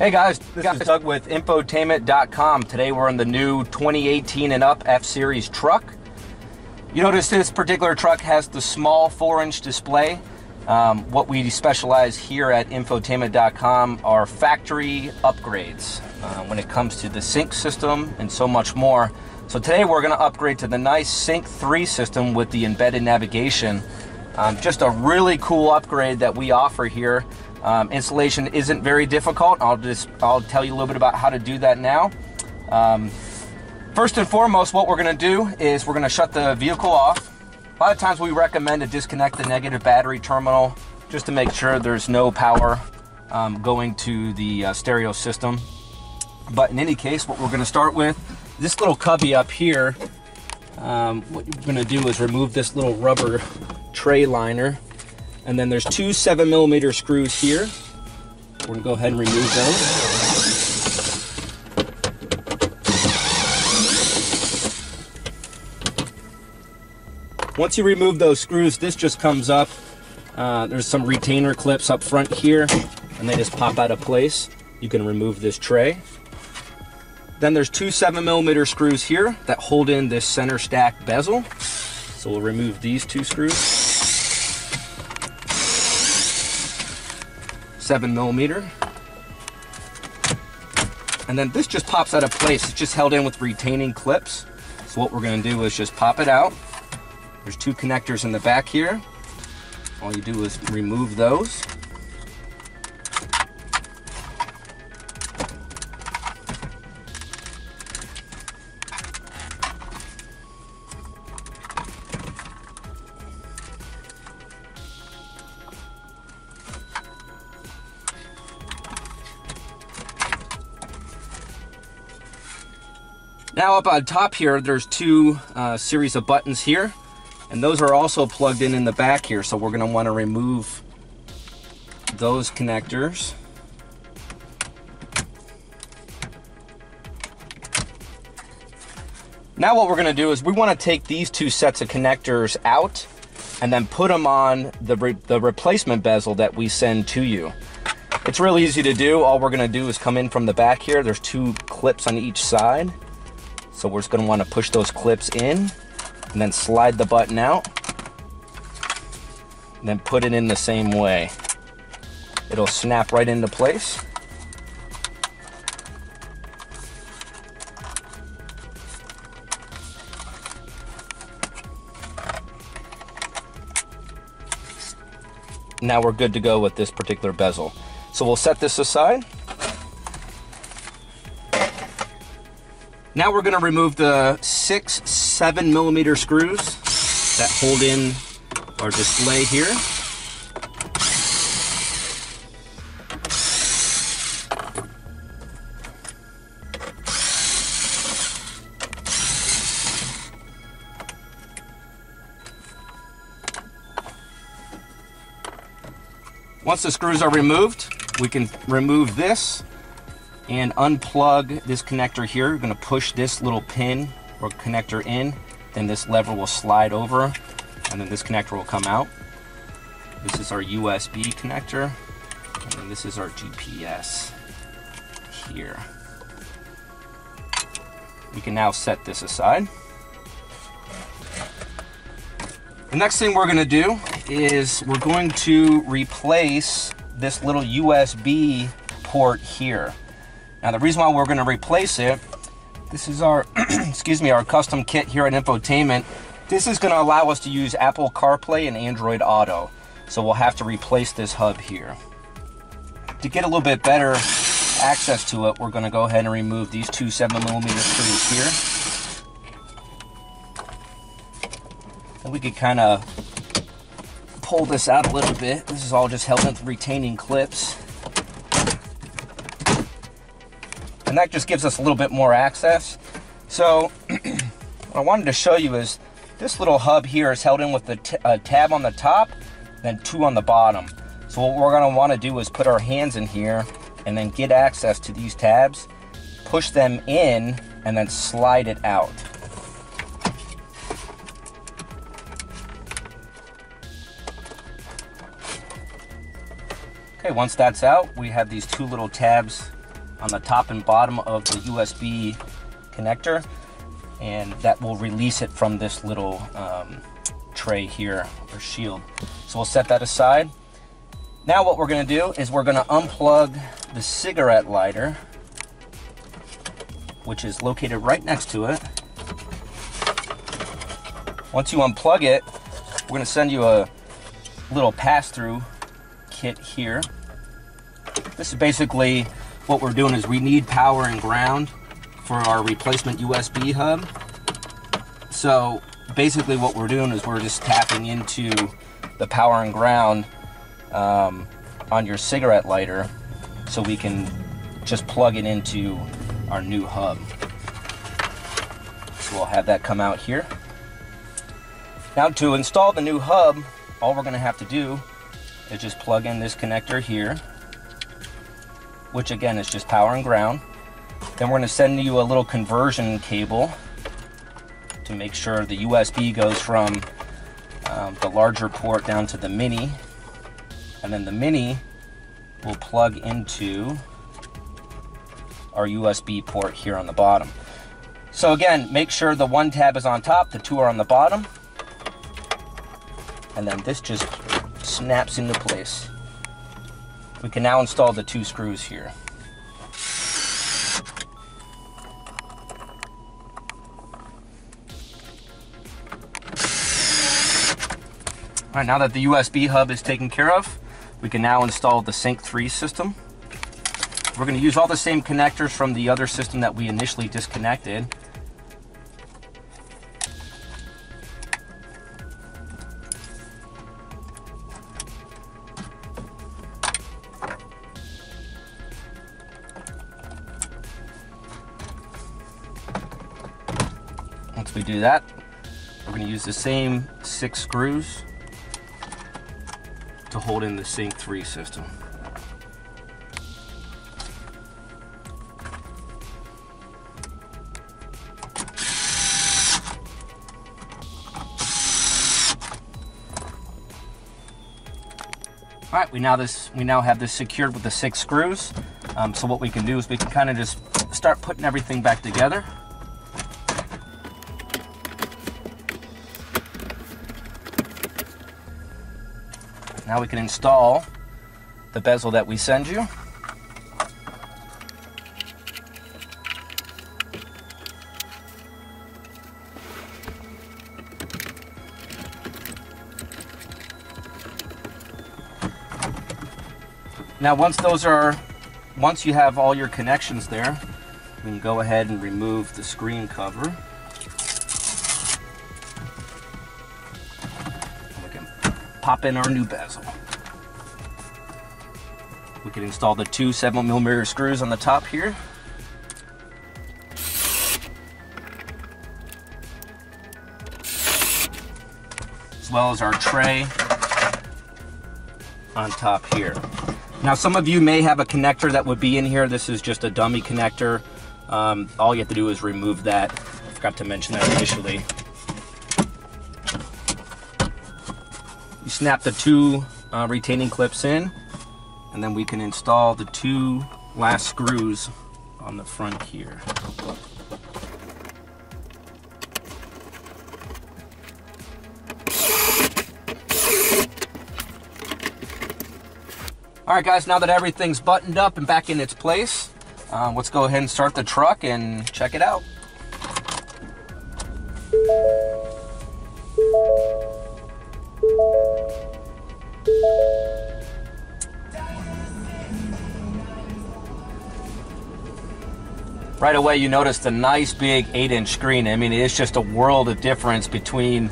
Hey guys, this is Doug with Infotainment.com. Today we're in the new 2018 and up F Series truck. You notice this particular truck has the small 4 inch display. Um, what we specialize here at Infotainment.com are factory upgrades uh, when it comes to the sync system and so much more. So today we're going to upgrade to the nice Sync 3 system with the embedded navigation. Um, just a really cool upgrade that we offer here. Um, installation isn't very difficult. I'll just I'll tell you a little bit about how to do that now. Um, first and foremost, what we're going to do is we're going to shut the vehicle off. A lot of times we recommend to disconnect the negative battery terminal just to make sure there's no power um, going to the uh, stereo system. But in any case, what we're going to start with, this little cubby up here, um, what you're going to do is remove this little rubber tray liner and then there's two seven millimeter screws here. We're gonna go ahead and remove those. Once you remove those screws, this just comes up. Uh, there's some retainer clips up front here, and they just pop out of place. You can remove this tray. Then there's two seven millimeter screws here that hold in this center stack bezel. So we'll remove these two screws. Seven millimeter. And then this just pops out of place. It's just held in with retaining clips. So what we're gonna do is just pop it out. There's two connectors in the back here. All you do is remove those. Now up on top here, there's two uh, series of buttons here, and those are also plugged in in the back here. So we're gonna wanna remove those connectors. Now what we're gonna do is we wanna take these two sets of connectors out and then put them on the, re the replacement bezel that we send to you. It's really easy to do. All we're gonna do is come in from the back here. There's two clips on each side. So we're just gonna wanna push those clips in and then slide the button out. Then put it in the same way. It'll snap right into place. Now we're good to go with this particular bezel. So we'll set this aside. Now we're gonna remove the six, seven millimeter screws that hold in our display here. Once the screws are removed, we can remove this and unplug this connector here. You're gonna push this little pin or connector in, then this lever will slide over, and then this connector will come out. This is our USB connector, and then this is our GPS here. We can now set this aside. The next thing we're gonna do is we're going to replace this little USB port here. Now the reason why we're gonna replace it, this is our, excuse me, our custom kit here at Infotainment. This is gonna allow us to use Apple CarPlay and Android Auto. So we'll have to replace this hub here. To get a little bit better access to it, we're gonna go ahead and remove these two seven millimeter screws here. And we could kind of pull this out a little bit. This is all just held with retaining clips. And that just gives us a little bit more access. So what I wanted to show you is this little hub here is held in with the uh, tab on the top, then two on the bottom. So what we're gonna wanna do is put our hands in here and then get access to these tabs, push them in, and then slide it out. Okay, once that's out, we have these two little tabs on the top and bottom of the USB connector and that will release it from this little um, tray here or shield. So we'll set that aside. Now what we're gonna do is we're gonna unplug the cigarette lighter, which is located right next to it. Once you unplug it, we're gonna send you a little pass-through kit here. This is basically what we're doing is we need power and ground for our replacement USB hub. So basically what we're doing is we're just tapping into the power and ground um, on your cigarette lighter so we can just plug it into our new hub. So we'll have that come out here. Now to install the new hub, all we're gonna have to do is just plug in this connector here, which again is just power and ground. Then we're gonna send you a little conversion cable to make sure the USB goes from um, the larger port down to the mini. And then the mini will plug into our USB port here on the bottom. So again, make sure the one tab is on top, the two are on the bottom. And then this just snaps into place. We can now install the two screws here. All right, now that the USB hub is taken care of, we can now install the Sync 3 system. We're gonna use all the same connectors from the other system that we initially disconnected. Once we do that, we're gonna use the same six screws to hold in the Sync 3 system. All right, we now this we now have this secured with the six screws. Um, so what we can do is we can kind of just start putting everything back together. Now we can install the bezel that we send you. Now once those are, once you have all your connections there, we can go ahead and remove the screen cover. Pop in our new bezel. We can install the two 7 millimeter screws on the top here. As well as our tray on top here. Now some of you may have a connector that would be in here. This is just a dummy connector. Um, all you have to do is remove that. I forgot to mention that initially. Snap the two uh, retaining clips in and then we can install the two last screws on the front here. All right, guys, now that everything's buttoned up and back in its place, uh, let's go ahead and start the truck and check it out. Right away, you notice the nice big 8 inch screen. I mean, it's just a world of difference between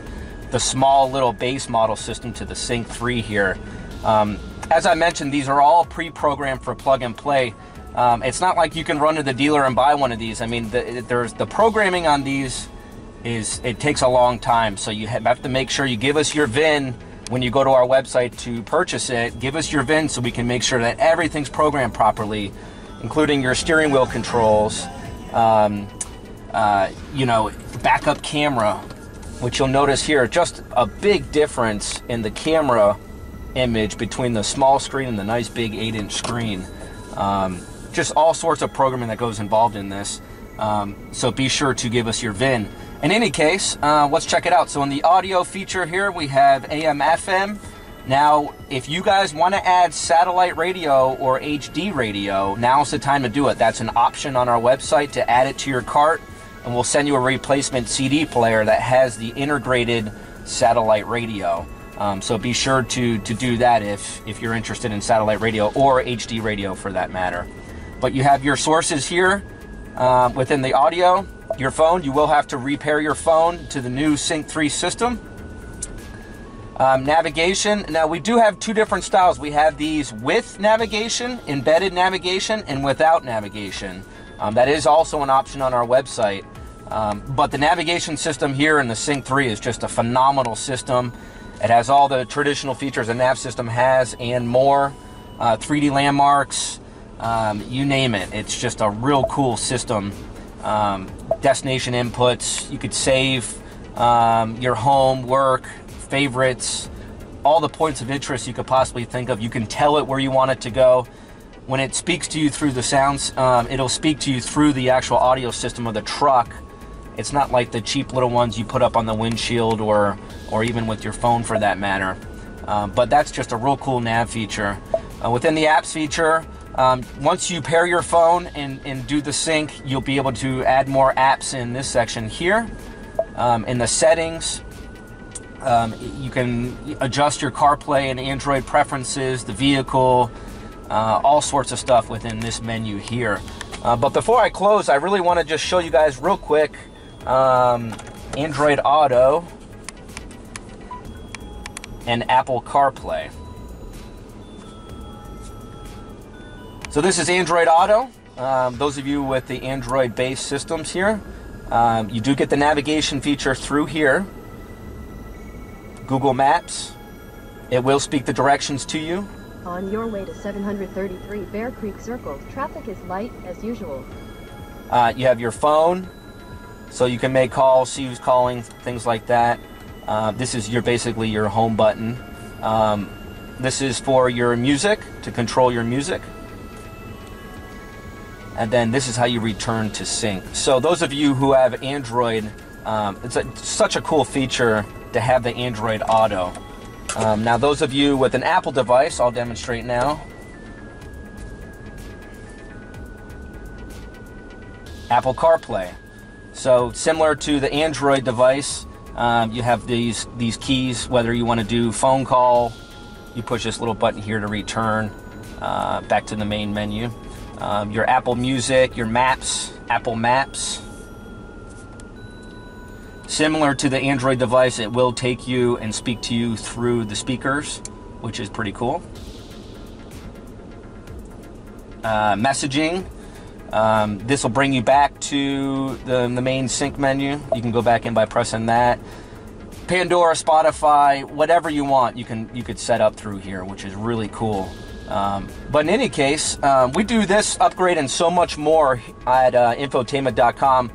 the small little base model system to the Sync 3 here. Um, as I mentioned, these are all pre-programmed for plug and play. Um, it's not like you can run to the dealer and buy one of these. I mean, the, there's the programming on these is it takes a long time. So you have to make sure you give us your VIN when you go to our website to purchase it. Give us your VIN so we can make sure that everything's programmed properly, including your steering wheel controls, um, uh, you know, backup camera, which you'll notice here, just a big difference in the camera image between the small screen and the nice big 8 inch screen. Um, just all sorts of programming that goes involved in this. Um, so be sure to give us your VIN. In any case, uh, let's check it out. So in the audio feature here, we have AM, FM. Now, if you guys want to add satellite radio or HD radio, now's the time to do it. That's an option on our website to add it to your cart, and we'll send you a replacement CD player that has the integrated satellite radio. Um, so be sure to, to do that if, if you're interested in satellite radio or HD radio for that matter. But you have your sources here uh, within the audio. Your phone, you will have to repair your phone to the new Sync 3 system. Um, navigation, now we do have two different styles. We have these with navigation, embedded navigation, and without navigation. Um, that is also an option on our website. Um, but the navigation system here in the Sync 3 is just a phenomenal system. It has all the traditional features a nav system has and more. Uh, 3D landmarks, um, you name it. It's just a real cool system. Um, destination inputs, you could save um, your home, work, favorites, all the points of interest you could possibly think of. You can tell it where you want it to go. When it speaks to you through the sounds, um, it'll speak to you through the actual audio system of the truck. It's not like the cheap little ones you put up on the windshield or, or even with your phone for that matter. Um, but that's just a real cool nav feature. Uh, within the apps feature, um, once you pair your phone and, and do the sync, you'll be able to add more apps in this section here. Um, in the settings, um, you can adjust your CarPlay and Android preferences, the vehicle, uh, all sorts of stuff within this menu here. Uh, but before I close, I really want to just show you guys real quick um, Android Auto and Apple CarPlay. So this is Android Auto. Um, those of you with the Android-based systems here, um, you do get the navigation feature through here. Google Maps. It will speak the directions to you. On your way to 733 Bear Creek Circle, traffic is light as usual. Uh, you have your phone, so you can make calls, see who's calling, things like that. Uh, this is your basically your home button. Um, this is for your music to control your music and then this is how you return to sync. So those of you who have Android, um, it's a, such a cool feature to have the Android Auto. Um, now those of you with an Apple device, I'll demonstrate now. Apple CarPlay. So similar to the Android device, um, you have these these keys. Whether you want to do phone call, you push this little button here to return uh, back to the main menu um, your Apple Music, your Maps, Apple Maps. Similar to the Android device, it will take you and speak to you through the speakers, which is pretty cool. Uh, messaging. Um, this will bring you back to the, the main sync menu. You can go back in by pressing that. Pandora, Spotify, whatever you want, you can you could set up through here, which is really cool. Um, but in any case, um, we do this upgrade and so much more at uh, infotainment.com.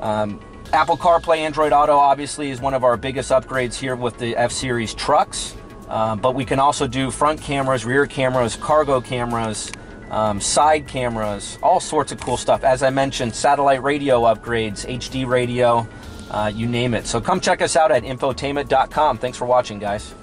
Um, Apple CarPlay, Android Auto obviously is one of our biggest upgrades here with the F Series trucks. Um, but we can also do front cameras, rear cameras, cargo cameras, um, side cameras, all sorts of cool stuff. As I mentioned, satellite radio upgrades, HD radio, uh, you name it. So come check us out at infotainment.com. Thanks for watching, guys.